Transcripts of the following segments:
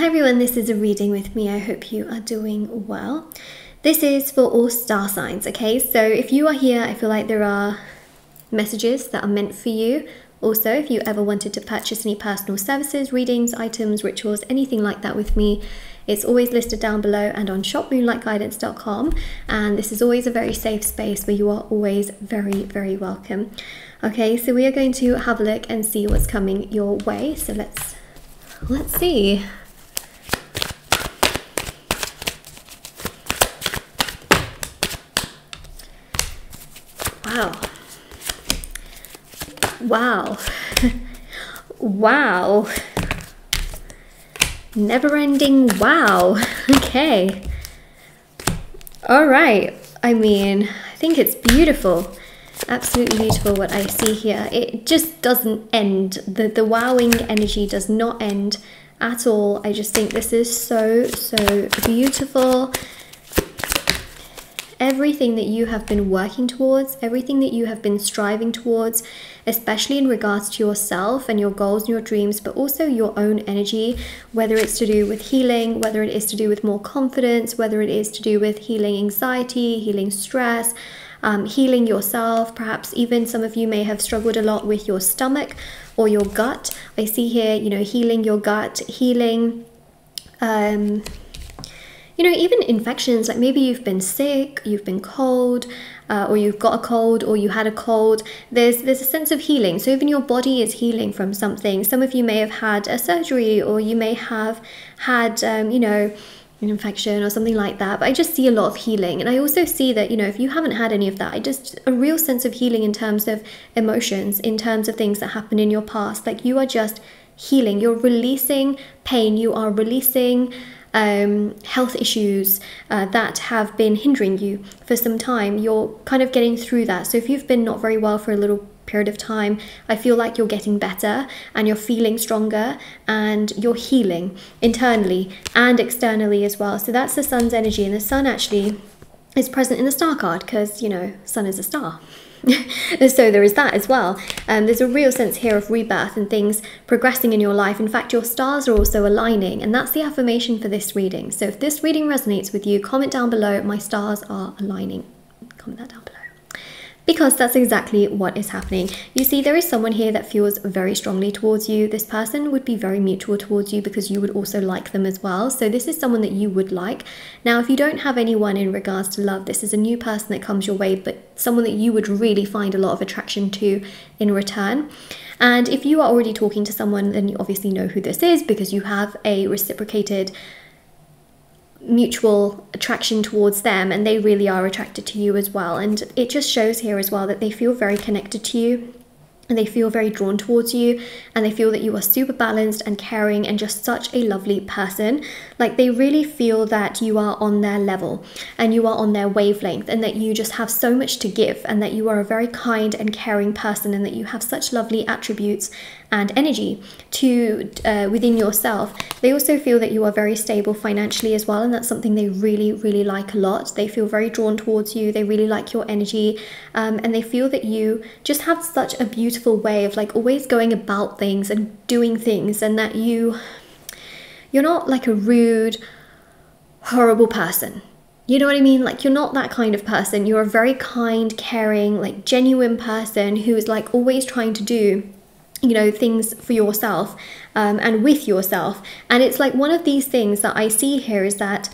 Hi everyone, this is a reading with me. I hope you are doing well. This is for all star signs, okay? So if you are here, I feel like there are messages that are meant for you. Also, if you ever wanted to purchase any personal services, readings, items, rituals, anything like that with me, it's always listed down below and on shopmoonlightguidance.com. And this is always a very safe space where you are always very, very welcome. Okay, so we are going to have a look and see what's coming your way. So let's let's see. Wow. Wow. wow. Never ending wow. Okay. All right. I mean, I think it's beautiful. Absolutely beautiful what I see here. It just doesn't end. The, the wowing energy does not end at all. I just think this is so, so beautiful everything that you have been working towards, everything that you have been striving towards, especially in regards to yourself and your goals and your dreams, but also your own energy, whether it's to do with healing, whether it is to do with more confidence, whether it is to do with healing anxiety, healing stress. Um, healing yourself. Perhaps even some of you may have struggled a lot with your stomach or your gut. I see here, you know, healing your gut, healing um, you know, even infections, like maybe you've been sick, you've been cold, uh, or you've got a cold, or you had a cold. There's there's a sense of healing. So even your body is healing from something. Some of you may have had a surgery, or you may have had, um, you know, an infection or something like that. But I just see a lot of healing, and I also see that you know if you haven't had any of that, I just a real sense of healing in terms of emotions, in terms of things that happened in your past. Like you are just healing. You're releasing pain. You are releasing um, health issues uh, that have been hindering you for some time, you're kind of getting through that. So if you've been not very well for a little period of time, I feel like you're getting better and you're feeling stronger and you're healing internally and externally as well. So that's the sun's energy, and the sun actually is present in the star card because you know, sun is a star. so there is that as well. Um, there's a real sense here of rebirth and things progressing in your life. In fact, your stars are also aligning, and that's the affirmation for this reading. So if this reading resonates with you, comment down below, my stars are aligning. Comment that down below because that's exactly what is happening. You see, there is someone here that feels very strongly towards you. This person would be very mutual towards you because you would also like them as well. So, this is someone that you would like. Now, if you don't have anyone in regards to love, this is a new person that comes your way, but someone that you would really find a lot of attraction to in return. And if you are already talking to someone, then you obviously know who this is because you have a reciprocated mutual attraction towards them and they really are attracted to you as well. And it just shows here as well that they feel very connected to you and they feel very drawn towards you and they feel that you are super balanced and caring and just such a lovely person. Like they really feel that you are on their level and you are on their wavelength and that you just have so much to give and that you are a very kind and caring person and that you have such lovely attributes and energy to uh, within yourself. They also feel that you are very stable financially as well, and that's something they really, really like a lot. They feel very drawn towards you. They really like your energy, um, and they feel that you just have such a beautiful way of like always going about things and doing things, and that you you're not like a rude, horrible person. You know what I mean? Like, you're not that kind of person. You're a very kind, caring, like, genuine person who is like always trying to do you know things for yourself um, and with yourself. And it's like one of these things that i see here is that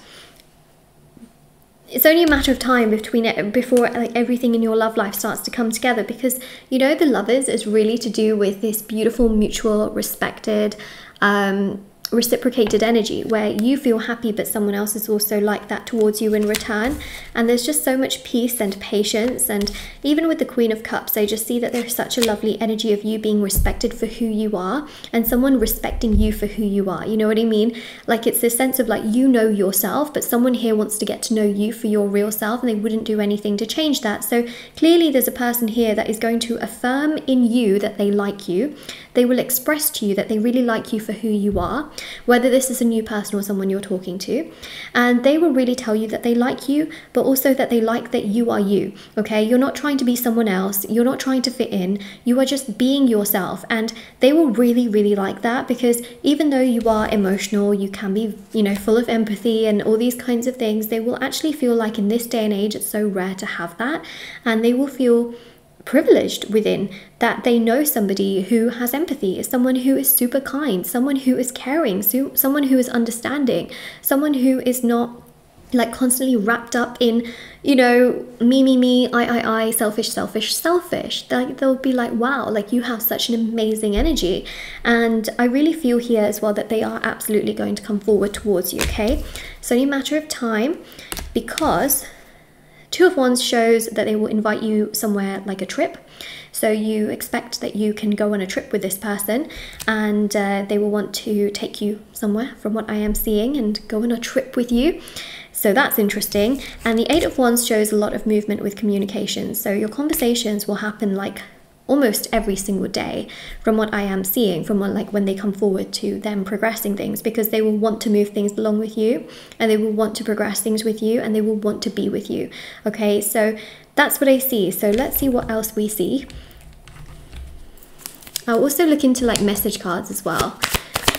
it's only a matter of time between it before like everything in your love life starts to come together because you know the lovers is really to do with this beautiful mutual respected um, reciprocated energy where you feel happy but someone else is also like that towards you in return. And there's just so much peace and patience. And even with the queen of cups i just see that there's such a lovely energy of you being respected for who you are and someone respecting you for who you are. You know what i mean? Like it's this sense of like you know yourself but someone here wants to get to know you for your real self and they wouldn't do anything to change that. So clearly there's a person here that is going to affirm in you that they like you they will express to you that they really like you for who you are, whether this is a new person or someone you're talking to. And they will really tell you that they like you, but also that they like that you are you. Okay, you're not trying to be someone else, you're not trying to fit in, you are just being yourself. And they will really, really like that because even though you are emotional, you can be, you know, full of empathy and all these kinds of things, they will actually feel like in this day and age it's so rare to have that. And they will feel privileged within that they know somebody who has empathy, someone who is super kind, someone who is caring, so, someone who is understanding, someone who is not like constantly wrapped up in you know me me me i i i selfish selfish selfish. Like they'll be like wow like you have such an amazing energy. And i really feel here as well that they are absolutely going to come forward towards you okay? It's only a matter of time because two of wands shows that they will invite you somewhere like a trip so you expect that you can go on a trip with this person and uh, they will want to take you somewhere from what I am seeing and go on a trip with you. So that's interesting. And the Eight of Wands shows a lot of movement with communication. So your conversations will happen like almost every single day from what I am seeing from what, like when they come forward to them progressing things because they will want to move things along with you and they will want to progress things with you and they will want to be with you okay so that's what I see so let's see what else we see I'll also look into like message cards as well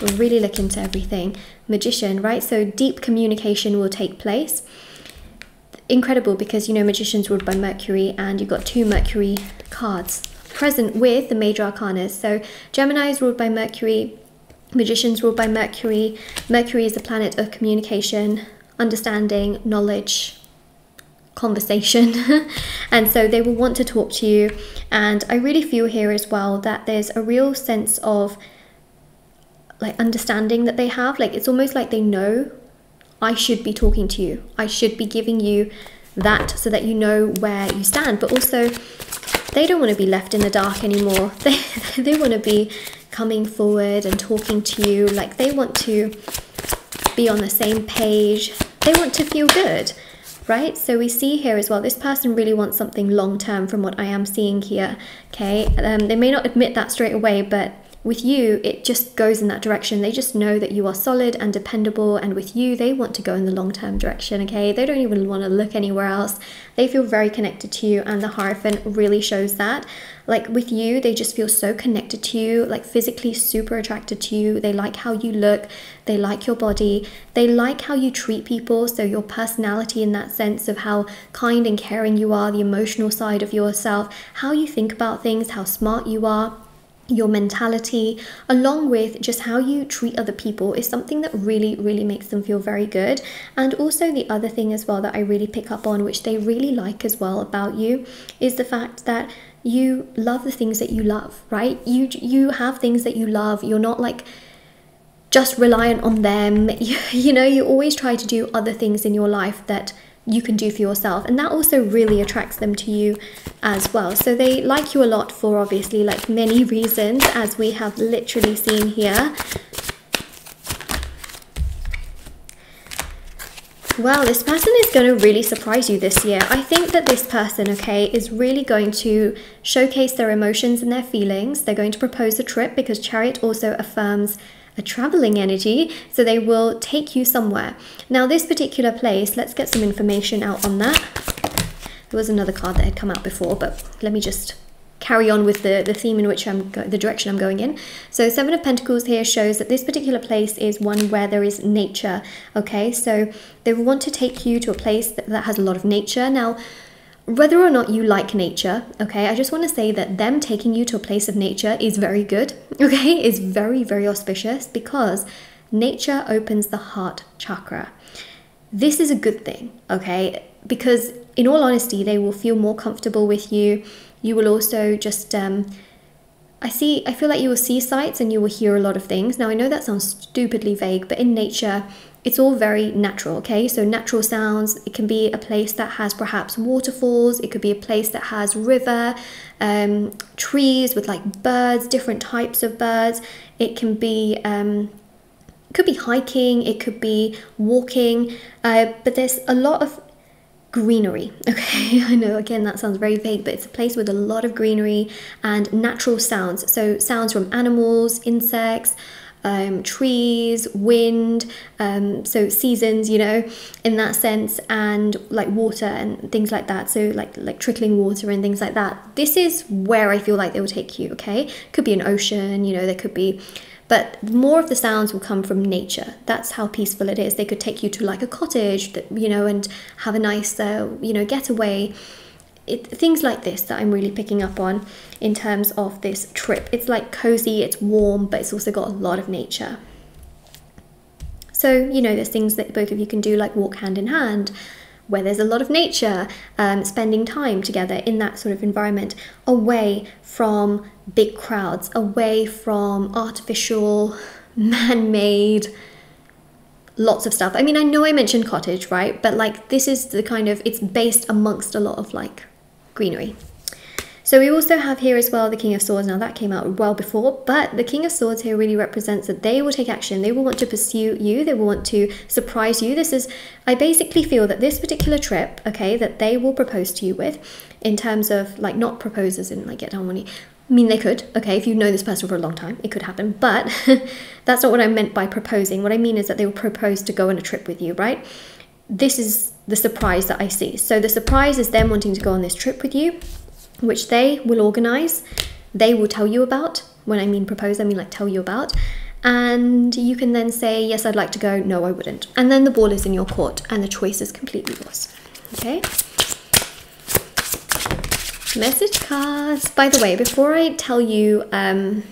We'll really look into everything. Magician, right? So deep communication will take place. Incredible because you know magicians ruled by Mercury and you've got two Mercury cards present with the major arcanas. So Gemini is ruled by Mercury, magicians ruled by Mercury. Mercury is the planet of communication, understanding, knowledge, conversation. and so they will want to talk to you. And I really feel here as well that there's a real sense of like understanding that they have. Like it's almost like they know I should be talking to you. I should be giving you that so that you know where you stand. But also they don't want to be left in the dark anymore. They they want to be coming forward and talking to you. Like they want to be on the same page. They want to feel good right? So we see here as well, this person really wants something long term from what I am seeing here, okay? Um, they may not admit that straight away, but with you, it just goes in that direction. They just know that you are solid and dependable, and with you, they want to go in the long term direction, okay? They don't even want to look anywhere else. They feel very connected to you, and the Hierophant really shows that. Like with you, they just feel so connected to you, like physically super attracted to you. They like how you look, they like your body, they like how you treat people. So, your personality, in that sense of how kind and caring you are, the emotional side of yourself, how you think about things, how smart you are your mentality, along with just how you treat other people, is something that really, really makes them feel very good. And also, the other thing as well that I really pick up on, which they really like as well about you, is the fact that you love the things that you love, right? You you have things that you love. You're not like just reliant on them. You, you know, you always try to do other things in your life that you can do for yourself and that also really attracts them to you as well so they like you a lot for obviously like many reasons as we have literally seen here Well, this person is going to really surprise you this year. I think that this person, okay, is really going to showcase their emotions and their feelings. They're going to propose a trip because Chariot also affirms a traveling energy, so they will take you somewhere. Now, this particular place, let's get some information out on that. There was another card that had come out before, but let me just carry on with the, the theme in which I'm the direction I'm going in. So Seven of Pentacles here shows that this particular place is one where there is nature. Okay, so they will want to take you to a place that, that has a lot of nature. Now, whether or not you like nature, okay, I just want to say that them taking you to a place of nature is very good, okay, is very, very auspicious because nature opens the heart chakra. This is a good thing, okay, because in all honesty, they will feel more comfortable with you. You will also just, um, I see, I feel like you will see sights and you will hear a lot of things. Now, I know that sounds stupidly vague, but in nature, it's all very natural, okay? So natural sounds, it can be a place that has perhaps waterfalls, it could be a place that has river, um, trees with like birds, different types of birds. It can be um, could be hiking, it could be walking, uh, but there's a lot of greenery. Okay, I know again that sounds very vague, but it's a place with a lot of greenery and natural sounds. So, sounds from animals, insects, um, trees, wind, um, so seasons, you know, in that sense, and like water and things like that. So like like trickling water and things like that. This is where I feel like they will take you. Okay, could be an ocean, you know, there could be. But more of the sounds will come from nature. That's how peaceful it is. They could take you to like a cottage, that, you know, and have a nice, uh, you know, getaway it, things like this that I'm really picking up on in terms of this trip. It's like cozy, it's warm, but it's also got a lot of nature. So, you know, there's things that both of you can do, like walk hand in hand, where there's a lot of nature, um, spending time together in that sort of environment, away from big crowds, away from artificial, man made, lots of stuff. I mean, I know I mentioned cottage, right? But like, this is the kind of, it's based amongst a lot of like greenery. So we also have here as well the King of Swords. Now that came out well before, but the King of Swords here really represents that they will take action. They will want to pursue you. They will want to surprise you. This is, I basically feel that this particular trip, okay, that they will propose to you with, in terms of like not proposers and like get down money. I mean, they could, okay, if you've known this person for a long time, it could happen, but that's not what I meant by proposing. What I mean is that they will propose to go on a trip with you, right? This is the surprise that I see. So the surprise is them wanting to go on this trip with you, which they will organize. They will tell you about. When I mean propose, I mean like tell you about. And you can then say, yes, I'd like to go. No, I wouldn't. And then the ball is in your court and the choice is completely yours. Okay. Message cards. By the way, before I tell you um,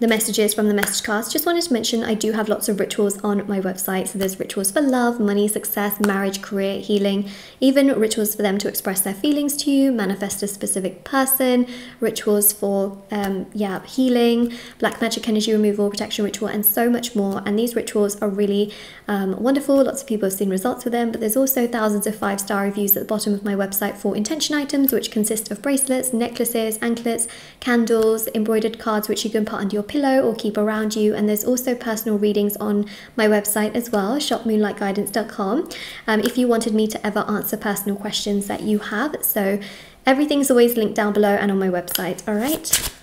the messages from the message cards. Just wanted to mention I do have lots of rituals on my website. So there's rituals for love, money, success, marriage, career, healing, even rituals for them to express their feelings to you, manifest a specific person, rituals for um, yeah healing, black magic energy removal, protection ritual, and so much more. And these rituals are really um, wonderful. Lots of people have seen results with them, but there's also thousands of five star reviews at the bottom of my website for intention items, which consist of bracelets, necklaces, anklets, candles, embroidered cards, which you can put under your pillow or keep around you. And there's also personal readings on my website as well, shopmoonlightguidance.com, um, if you wanted me to ever answer personal questions that you have. So everything's always linked down below and on my website. All right.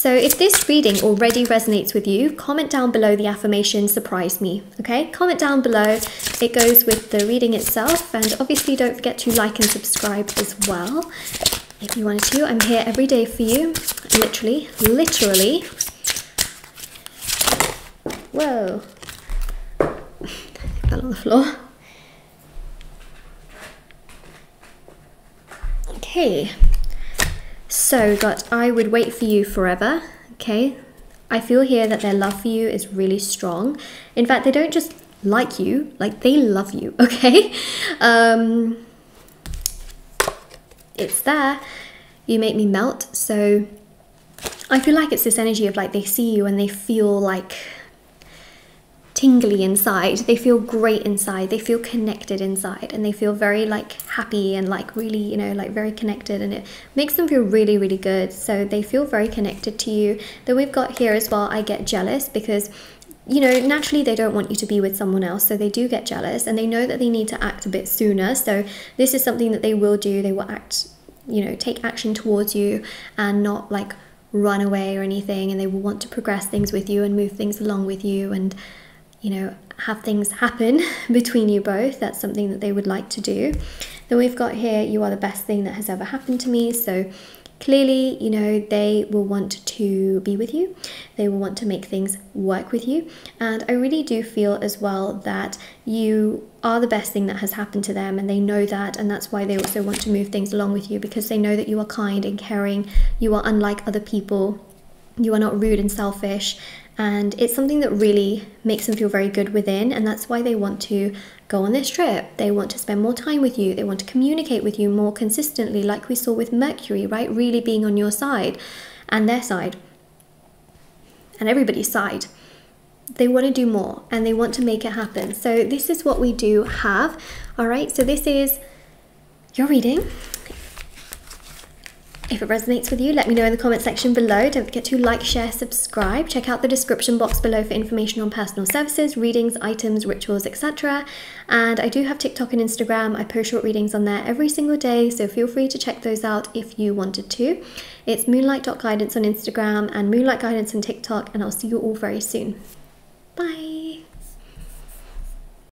So if this reading already resonates with you, comment down below the affirmation surprise me, okay? Comment down below. It goes with the reading itself and obviously don't forget to like and subscribe as well if you wanted to. I'm here every day for you, literally, literally. Whoa. Fell on the floor. Okay. So, got I would wait for you forever. Okay. I feel here that their love for you is really strong. In fact, they don't just like you, like they love you, okay? Um, it's there. You make me melt. So I feel like it's this energy of like they see you and they feel like tingly inside. They feel great inside. They feel connected inside and they feel very like happy and like really, you know, like very connected and it makes them feel really, really good. So they feel very connected to you. Then we've got here as well, I get jealous because you know, naturally they don't want you to be with someone else, so they do get jealous and they know that they need to act a bit sooner. So, this is something that they will do. They will act, you know, take action towards you and not like run away or anything. And they will want to progress things with you and move things along with you and, you know, have things happen between you both. That's something that they would like to do. Then we've got here, you are the best thing that has ever happened to me. So, clearly, you know, they will want to be with you, they will want to make things work with you. And I really do feel as well that you are the best thing that has happened to them, and they know that, and that's why they also want to move things along with you because they know that you are kind and caring, you are unlike other people. You are not rude and selfish, and it's something that really makes them feel very good within and that's why they want to go on this trip. They want to spend more time with you. They want to communicate with you more consistently like we saw with mercury right? Really being on your side and their side and everybody's side. They want to do more and they want to make it happen. So this is what we do have all right? So this is your reading If it resonates with you, let me know in the comment section below. Don't forget to like, share, subscribe. Check out the description box below for information on personal services, readings, items, rituals, etc. And I do have TikTok and Instagram. I post short readings on there every single day, so feel free to check those out if you wanted to. It's moonlight.guidance on Instagram and moonlight guidance on TikTok, and I'll see you all very soon.